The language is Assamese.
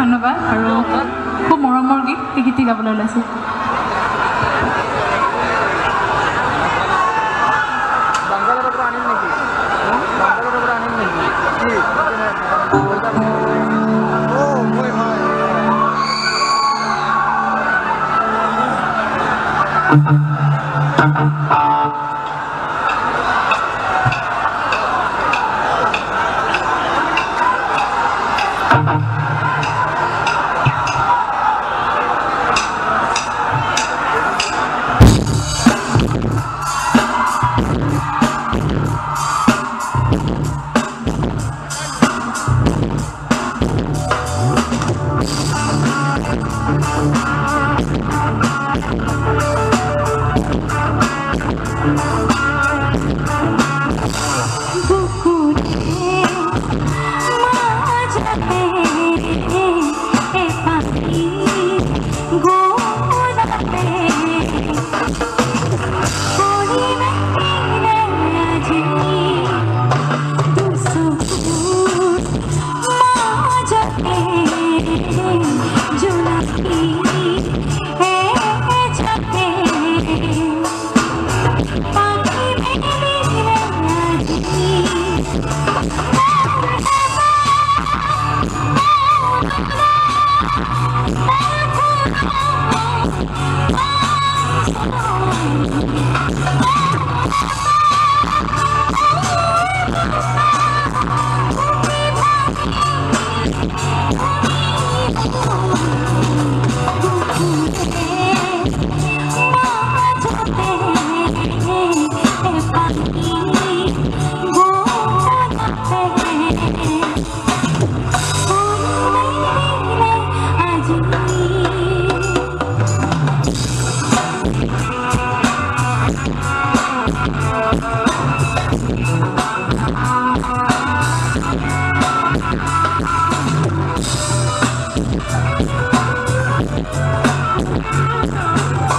ধন্যবাদ আৰু খুব মৰমৰ গীত এই গীতটি গাবলৈ ওলাইছে Cuckoo. Oh! Oh, my God.